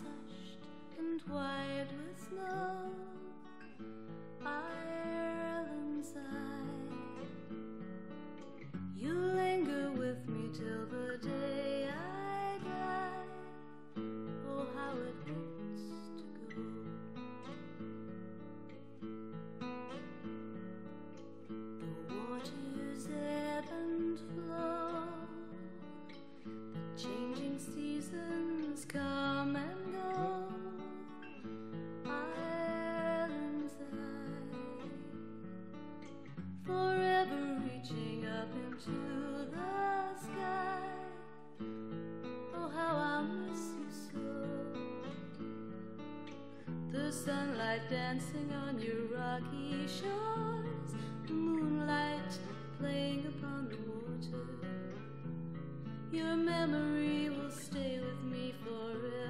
hushed and white with snow. Sunlight dancing on your rocky shores, the moonlight playing upon the water. Your memory will stay with me forevermore.